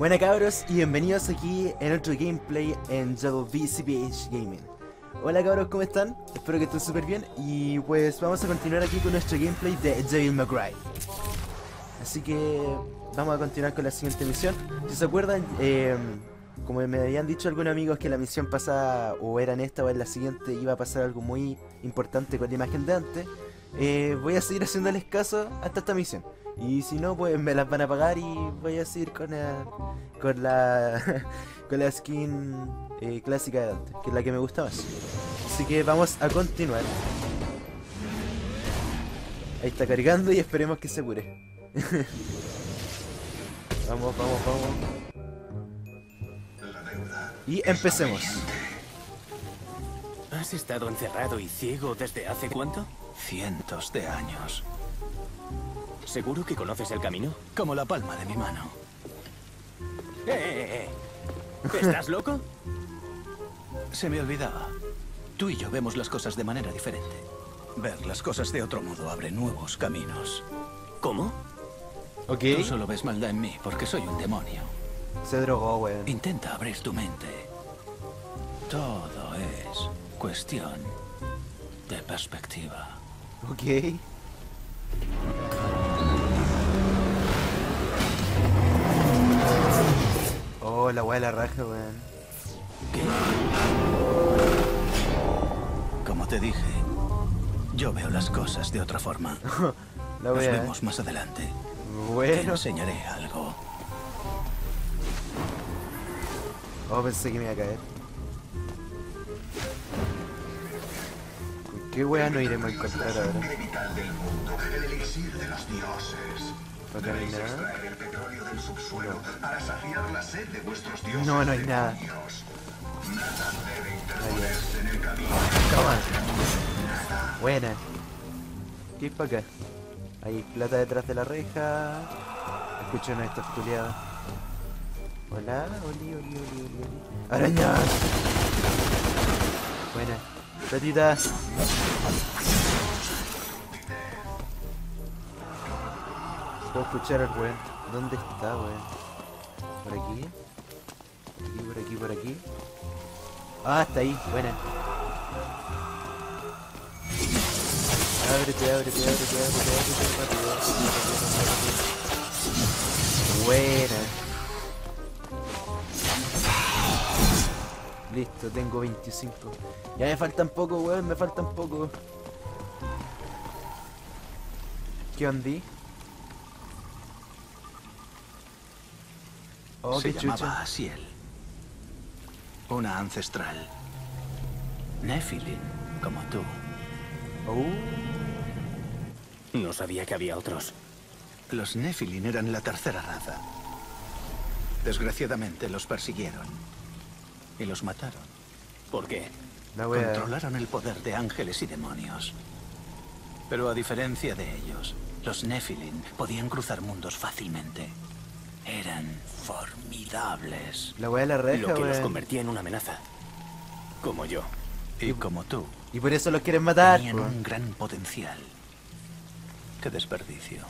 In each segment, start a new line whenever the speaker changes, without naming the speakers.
Buenas cabros y bienvenidos aquí en otro gameplay en VCPH Gaming. Hola cabros, ¿cómo están? Espero que estén súper bien y pues vamos a continuar aquí con nuestro gameplay de Devil May. Así que vamos a continuar con la siguiente misión. Si se acuerdan, eh, como me habían dicho algunos amigos que la misión pasada o era en esta o en la siguiente iba a pasar algo muy importante con la imagen de antes, eh, voy a seguir haciéndoles caso hasta esta misión. Y si no, pues me las van a pagar y voy a seguir con, la, con la con la skin eh, clásica de Dante, que es la que me gusta más. Así que vamos a continuar. Ahí está cargando y esperemos que se cure. vamos, vamos, vamos. Y empecemos.
¿Has estado encerrado y ciego desde hace cuánto?
Cientos de años.
¿Seguro que conoces el camino?
Como la palma de mi mano.
¡Eh, eh, eh! ¿Estás loco?
Se me olvidaba. Tú y yo vemos las cosas de manera diferente. Ver las cosas de otro modo abre nuevos caminos.
¿Cómo?
Ok.
Tú solo ves maldad en mí porque soy un demonio.
Se drogó, weón.
Intenta abrir tu mente. Todo es cuestión de perspectiva.
Ok. La weá de la raja, weón.
¿Qué? Como te dije, yo veo las cosas de otra forma.
La
Nos
weá.
vemos más adelante. Te
Bueno.
enseñaré algo.
Oh, pensé que me iba a caer. ¿Con ¿Qué weá nos iremos a encontrar ahora?
vital del mundo, el elixir de los dioses.
¿Por acá no hay nada?
Dioses.
No, no hay nada. Toma. Buena. ¿Qué es para acá? Hay plata detrás de la reja. Escucho estas culiadas. Hola, oli, oli, oli, oli. ¡Arañas! Buena. Platita. Puedo escuchar al weón. ¿Dónde está, weón? ¿Por aquí? Por aquí, por aquí, por aquí. Ah, está ahí. Buena. Ábrete, ábrete, ábrete, ábrete, ábrete, rápido. Buena. Listo, tengo 25. Ya me faltan poco, weón, me faltan poco. ¿Qué ondi? Oh,
Se llamaba
chucha.
Asiel. Una ancestral. Nephilim, como tú.
Oh,
No sabía que había otros.
Los Nephilim eran la tercera raza. Desgraciadamente los persiguieron. Y los mataron.
¿Por qué?
wea.
Controlaron el poder de ángeles y demonios. Pero a diferencia de ellos, los Nephilim podían cruzar mundos fácilmente. Eran formidables.
La wea de la reja,
Lo que los
weón.
convertía en una amenaza. Como yo.
Y como tú,
Y por eso los quieren matar,
tenían
po.
un gran potencial. Qué desperdicio.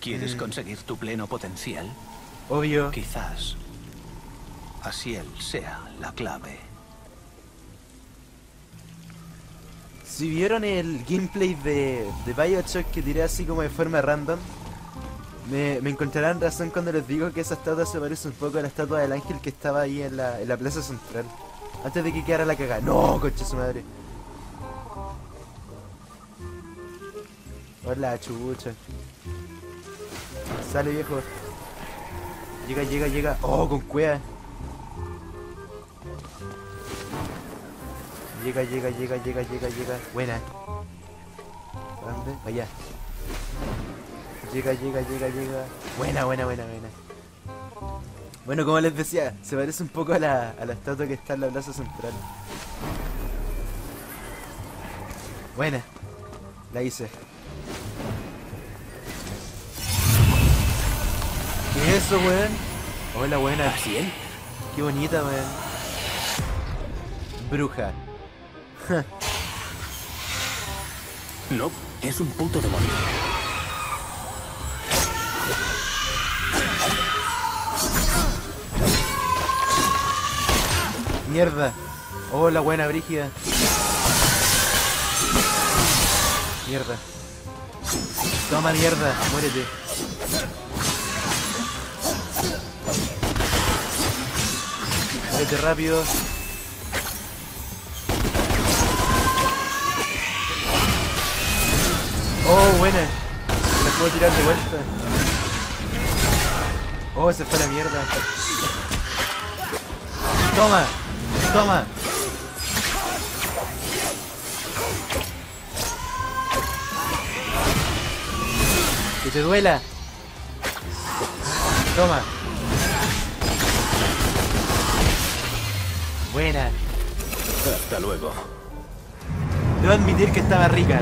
¿Quieres
Mm.
conseguir tu pleno potencial?
Obvio.
Quizás Asiel sea la clave.
Si vieron el gameplay de, de Bioshock que tiré así como de forma random, me, me encontrarán razón cuando les digo que esa estatua se parece un poco a la estatua del ángel que estaba ahí en la, en la plaza central. Antes de que quedara la cagada. No, concha su madre. Hola, chucha. Sale viejo. Llega, llega, llega. Oh, con cueva. Llega, llega, llega, llega, llega, llega. Buena. ¿Dónde? Allá. Llega, llega, llega, llega. Buena, buena, buena, buena. Bueno, como les decía, se parece un poco a la, a la estatua que está en la plaza central. Buena. La hice. ¿Qué es eso, weón? Hola, buena.
¿Así?
Qué bonita, weón. Bruja.
No, es un puto demonio.
Mierda. Oh, buena brígida. Mierda. Toma mierda, muérete. Muérete rápido. Oh, buena. La puedo tirar de vuelta. Oh, se fue la mierda. Toma. Toma. Que te duela. Toma. Buena.
Hasta luego.
Debo admitir que estaba rica.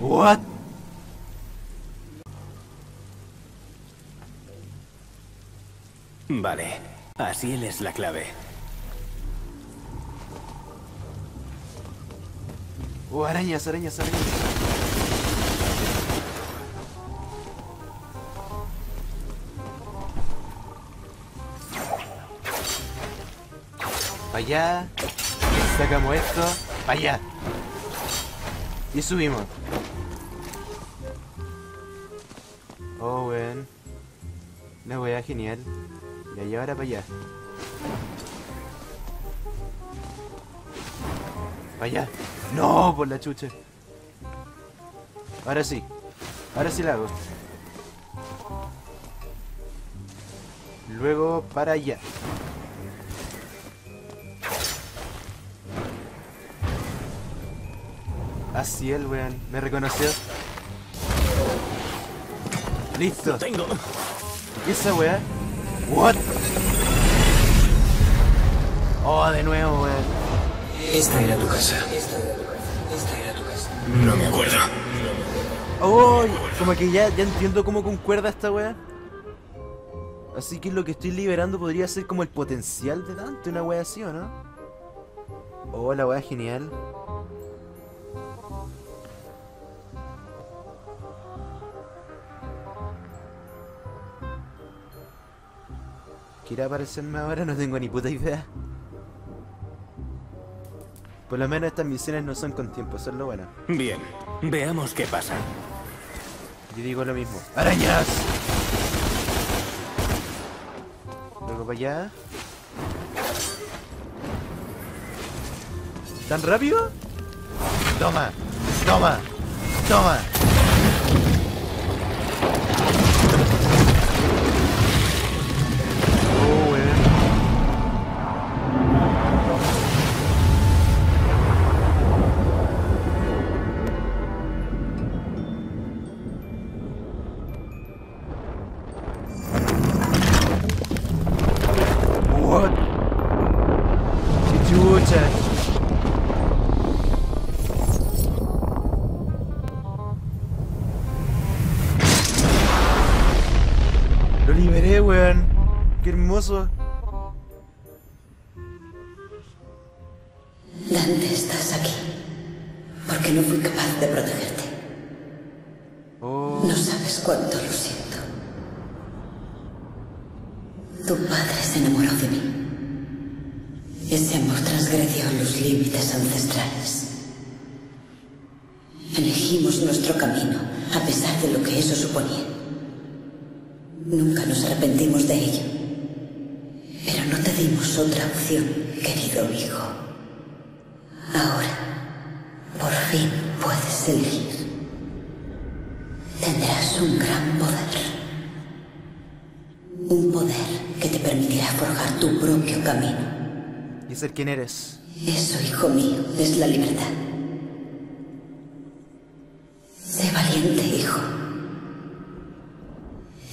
What?
Vale. Así él es la clave.
Oh, arañas, arañas, arañas. Allá. Sacamos esto. Allá. Y subimos. Oh, weón. La weá genial. Y ahora para allá. Para allá. No, por la chucha. Ahora sí. Ahora sí la hago. Luego para allá. Así el weón. Me reconoció. Listo.
Tengo.
¿Y esa weá? What? Oh, de nuevo, weón.
Esta era tu casa. No me acuerdo.
Oh, como que ya, ya entiendo cómo concuerda esta weá. Así que lo que estoy liberando podría ser como el potencial de Dante, una weá así, ¿o no? Oh, la weá genial. ¿Quiere aparecerme ahora? No tengo ni puta idea. Por lo menos estas misiones no son con tiempo, eso es lo bueno.
Bien. Veamos qué pasa.
Yo digo lo mismo. ¡Arañas! Luego para allá. ¿Tan rápido? Toma, toma, toma.
Estás aquí. Porque no fui capaz de protegerte. No sabes cuánto lo siento. Tu padre se enamoró de mí. Ese amor transgredió los límites ancestrales. Elegimos nuestro camino, a pesar de lo que eso suponía. Nunca nos arrepentimos de ello. Pero no te dimos otra opción, querido hijo. Ahora, por fin puedes elegir. Tendrás un gran poder. Un poder que te permitirá forjar tu propio camino.
y ser quien eres.
Eso, hijo mío, es la libertad. Sé valiente, hijo.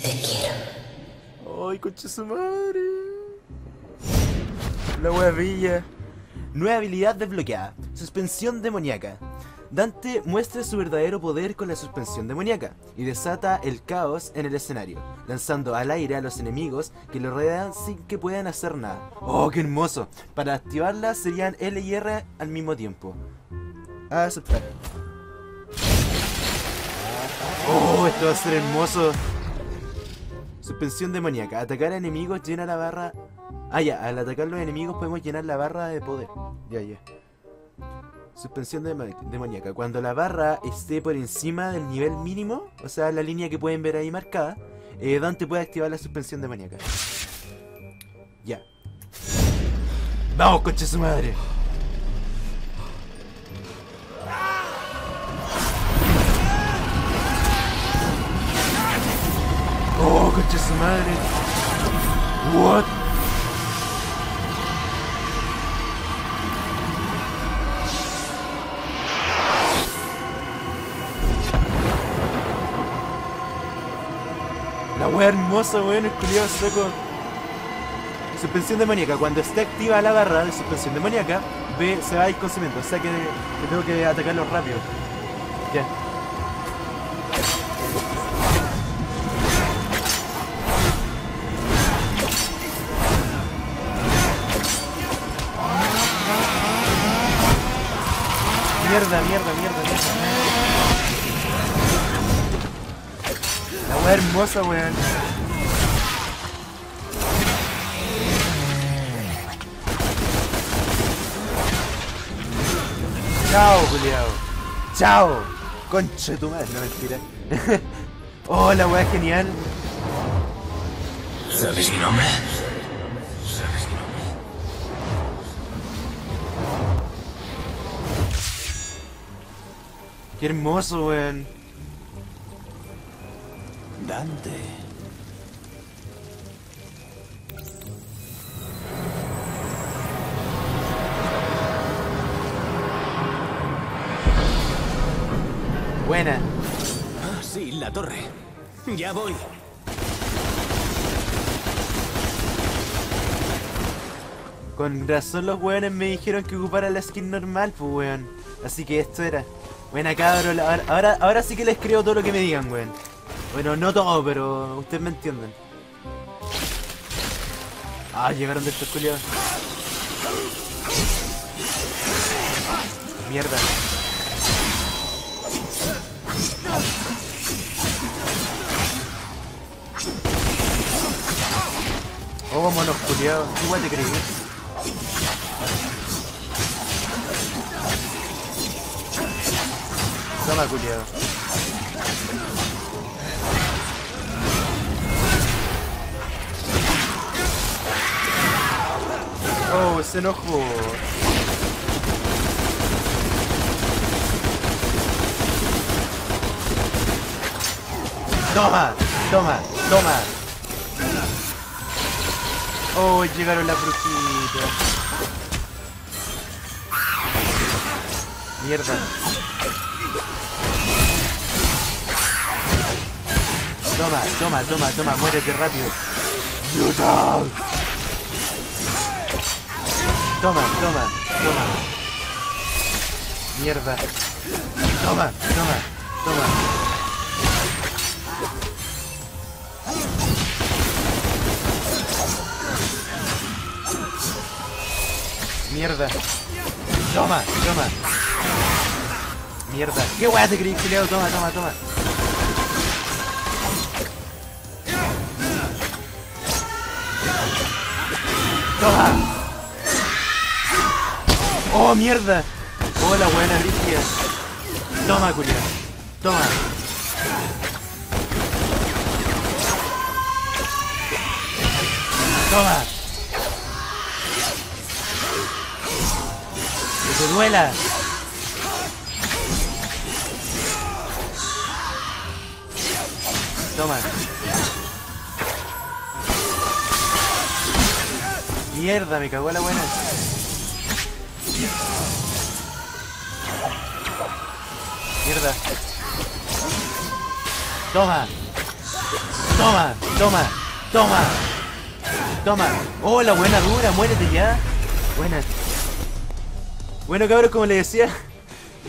Te quiero.
Ay, concha su madre. La bella. Nueva habilidad desbloqueada. Suspensión demoníaca. Dante muestra su verdadero poder con la suspensión demoníaca y desata el caos en el escenario, lanzando al aire a los enemigos que lo rodean sin que puedan hacer nada. ¡Oh, qué hermoso! Para activarla serían L y R al mismo tiempo. Aceptar. ¡Oh, esto va a ser hermoso! Suspensión demoníaca. Atacar a enemigos llena la barra. Ah, ya. Al atacar los enemigos podemos llenar la barra de poder. Ya, ya. Suspensión demo- demoníaca. Cuando la barra esté por encima del nivel mínimo, o sea, la línea que pueden ver ahí marcada, eh, Dante puede activar la suspensión demoníaca. Ya. ¡Vamos, coche su madre! ¡Oh, coche su madre! ¿What? Hermosa, weón, el culiado seco. Suspensión demoníaca. Cuando esté activa la barra de suspensión demoníaca, ve, se va a ir consumiendo. O sea que, que tengo que atacarlo rápido. Ya. Mierda, mierda, mierda, mierda. La wea hermosa, weón. Chao, culiao. Chao. Concha de tu madre, no mentira. oh, la wea genial.
¿Sabes mi nombre? ¿Sabes mi nombre?
Qué hermoso, weón. Buena.
Ah, sí, la torre. Ya voy.
Con razón los weones me dijeron que ocupara la skin normal, pues weón. Así que esto era. Buena cabro, la- ahora, ahora, ahora sí que les creo todo lo que me digan, weón. Bueno, no todo, pero ustedes me entienden. Ah, llegaron de estos culiados. Mierda. Oh, monos culiados. ¿Qué guay te creí? Toma, culiado. Oh, se enojó. Toma, toma, toma. Oh, llegaron las brujitas. Mierda. Toma, toma, toma, toma, muérete rápido. Brutal. Toma, toma, toma. Mierda. Toma, toma, toma. Mierda. Toma, toma. Mierda. ¿Qué weá te creí, culiao? Toma, toma, toma. Toma. Oh, mierda. Oh, la buena brígida. Toma, culiao. Toma. Toma. Que te duela. Toma. Mierda, me cagó la buena. Mierda. Toma. Toma, toma, toma. Toma. Oh, la buena dura, muérete ya. Buena. Bueno, cabros, como les decía,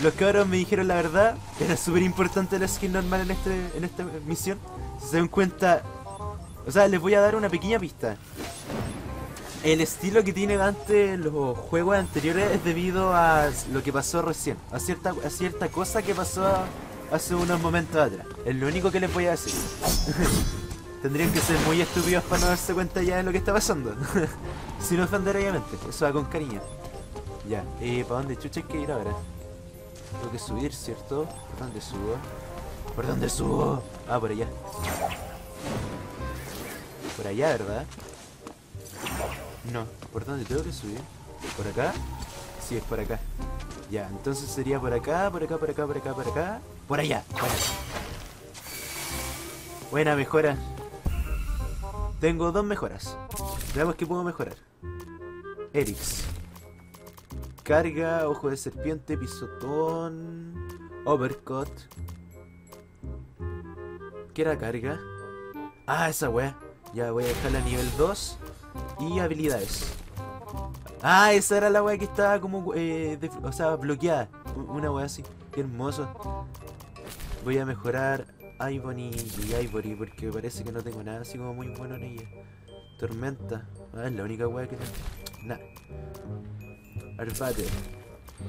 los cabros me dijeron la verdad. Era súper importante la skin normal en, este, en esta misión. Si se dan cuenta... O sea, les voy a dar una pequeña pista. El estilo que tiene Dante en los juegos anteriores es debido a lo que pasó recién. A cierta, a cierta cosa que pasó hace unos momentos atrás. Es lo único que les voy a decir. tendrían que ser muy estúpidos para no darse cuenta ya de lo que está pasando. Sin ofender, obviamente. Eso va con cariño. Ya, eh, ¿para dónde chucha hay que ir ahora? Tengo que subir, ¿cierto? ¿Por dónde subo? ¿Por dónde subo? Ah, por allá. Por allá, ¿verdad? No, ¿por dónde tengo que subir? ¿Por acá? Sí, es por acá. Ya, entonces sería por acá, por acá, por acá, por acá, por acá. Por allá. Buena, Buena mejora. Tengo dos mejoras. Veamos qué puedo mejorar. Erix. Carga, ojo de serpiente, pisotón, overcut. ¿Qué era carga? Ah, esa wea. Ya voy a dejarla a nivel 2. Y habilidades. Ah, esa era la wea que estaba como, eh, de- bloqueada. Una wea así. Qué hermoso. Voy a mejorar Ivory y Ivory porque parece que no tengo nada así como muy bueno en ella. Tormenta. Ah, es la única wea que tengo. Nah. Arbate.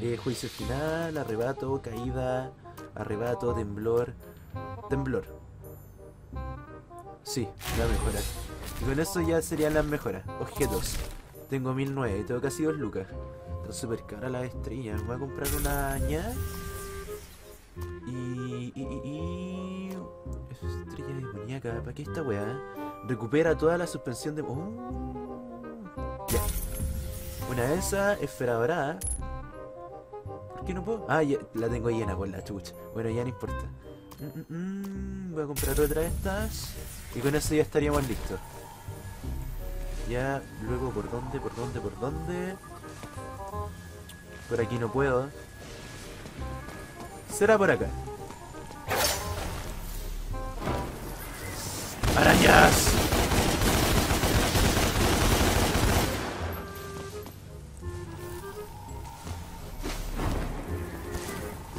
Eh, juicio final, arrebato, caída, arrebato, temblor. Temblor. Sí, va a mejorar. Y con eso ya serían las mejoras. Objetos. Tengo 1009, tengo casi 2 lucas. Está súper cara la estrella. Voy a comprar una añada. Y, y, y, y... Estrella demoníaca. ¿Para qué esta weá? Recupera toda la suspensión de... Oh. Ya. Una de esas, esfera dorada. ¿Por qué no puedo? Ah, ya, la tengo llena con la chucha. Bueno, ya no importa. Mm, mm, mm, voy a comprar otra de estas. Y con eso ya estaríamos listos. Ya, luego, ¿por dónde? ¿Por dónde? ¿Por dónde? Por aquí no puedo. Será por acá. ¡Arañas!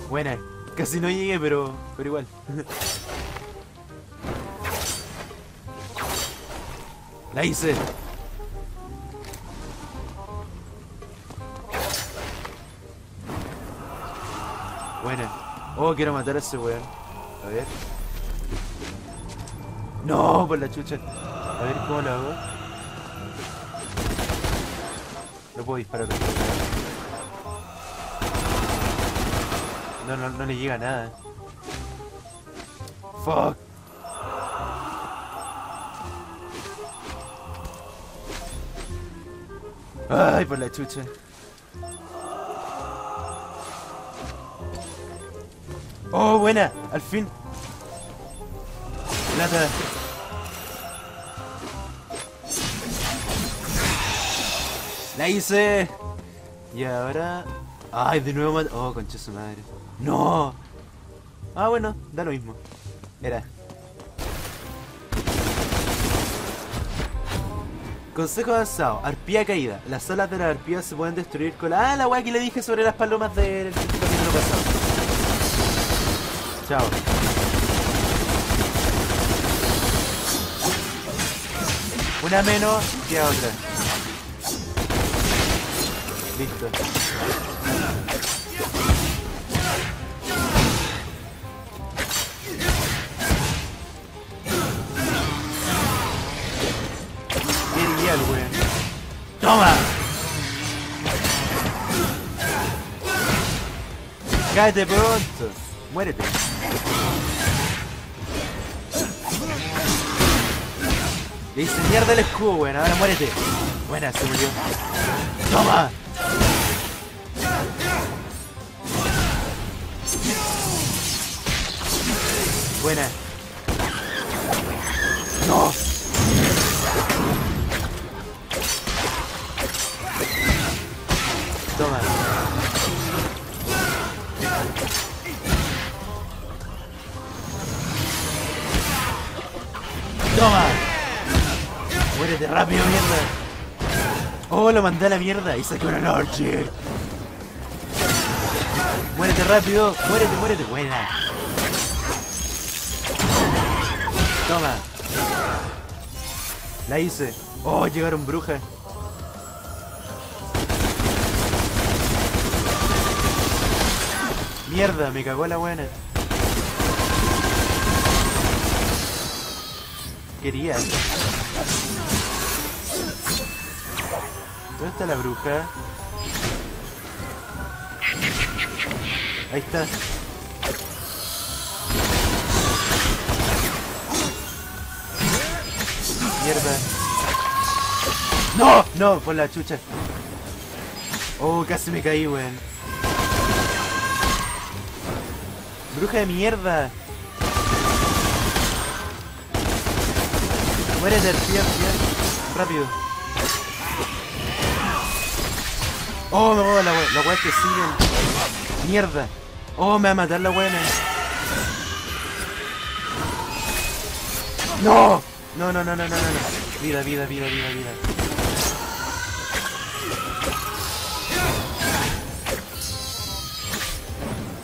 Buena, casi no llegué, pero, pero igual. La hice. Oh, quiero matar a ese weón. A ver. No, por la chucha. A ver cómo lo hago. No puedo disparar. No, no, no le llega nada. Fuck. Ay, por la chucha. Oh, buena, al fin. Plata. La hice. Y ahora... Ay, de nuevo mat- Oh, concha su madre. No. Ah, bueno, da lo mismo. Era. Consejo avanzado, arpía caída. Las alas de la arpía se pueden destruir con la... Ah, la weá que le dije sobre las palomas del. Chao. Una menos que a otra. Listo. Qué. ¡Toma! ¡Cállate pronto! ¡Muérete! Le hice mierda el escudo, weón. Ahora muérete. Buena, se murió. ¡Toma! Buena. ¡No! Toma. ¡Muérete rápido, mierda! ¡Oh, lo mandé a la mierda! ¡Y saqué una noche! ¡Muérete rápido! ¡Muérete, muérete! ¡Buena! Toma. La hice. Oh, llegaron brujas. Mierda, me cagó la buena. porquería. ¿Dónde está la bruja? Ahí está. Mierda. ¡No! No, por la chucha. Oh, casi me caí, weón. Bruja de mierda. Muérete, tía, tía. Rápido. Oh, no, la, we- la weá que siguen. Mierda. Oh, me va a matar la buena. No. No, no, no, no, no, no. no. Vida, vida, vida, vida, vida.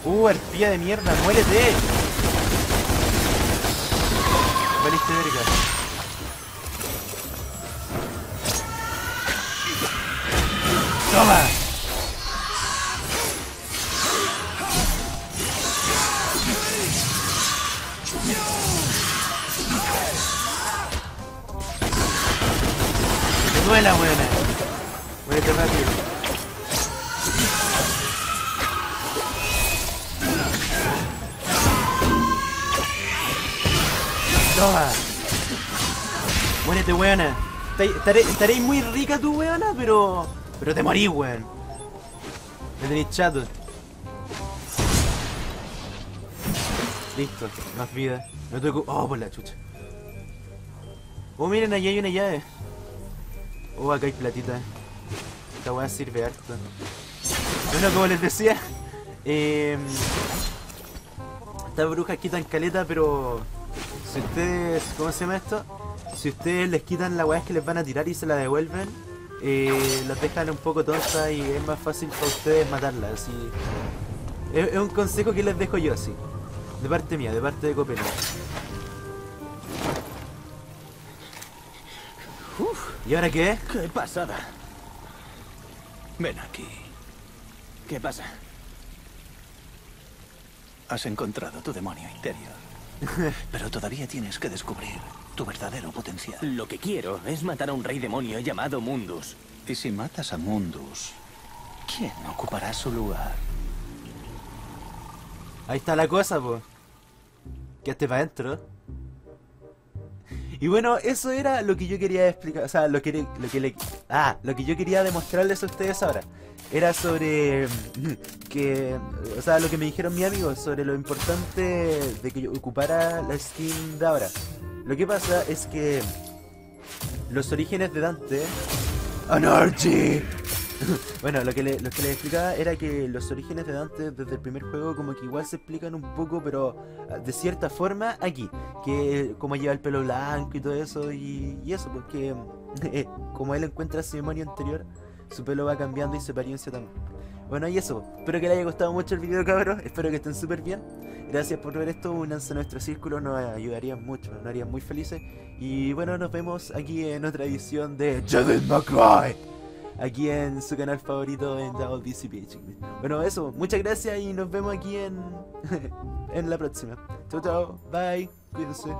Uh, arpía de mierda, muérete. Valiste verga. Estaré- Estaré, estaréis muy rica tú, weona, pero. Pero te morís, weón. Me tenéis chato. Listo, más vida. Me tengo. Oh, por la chucha. Oh, miren, allá hay una llave. Oh, acá hay platita. Esta weá sirve harto. Bueno, como les decía, eh, estas brujas quitan caleta, pero si ustedes, ¿cómo se llama esto? Si ustedes les quitan la weá que les van a tirar y se la devuelven, eh, las dejan un poco tontas y es más fácil para ustedes matarlas. Así. Es, es un consejo que les dejo yo así. De parte mía, de parte de Copenhague. ¿Y ahora qué?
¡Qué pasada!
Ven aquí.
¿Qué pasa?
Has encontrado tu demonio interior. Pero todavía tienes que descubrir tu verdadero potencial.
Lo que quiero es matar a un rey demonio llamado Mundus.
Y si matas a Mundus, ¿quién ocupará su lugar?
Ahí está la cosa, pues. Quedaste para adentro. Y bueno, eso era lo que yo quería explicar. O sea, lo que, lo que le. Ah, lo que yo quería demostrarles a ustedes ahora. Era sobre. mm, Que. O sea, lo que me dijeron mis amigos sobre lo importante de que yo ocupara la skin de ahora. Lo que pasa es que. Los orígenes de Dante. ¡Anarchy! Bueno, lo que, le, lo que les explicaba era que los orígenes de Dante desde el primer juego como que igual se explican un poco, pero ah, de cierta forma aquí. Que como lleva el pelo blanco y todo eso, y, y eso, porque eh, como él encuentra su demonio anterior, su pelo va cambiando y su apariencia también. Bueno, y eso. Espero que les haya gustado mucho el video, cabros. Espero que estén súper bien. Gracias por ver esto. Únanse a nuestro círculo, nos ayudarían mucho, nos harían muy felices. Y bueno, nos vemos aquí en otra edición de Jedi McCry aquí en su canal favorito en WDCPH. Bueno, eso, muchas gracias y nos vemos aquí en, en la próxima. Chao, chao, bye, cuídense.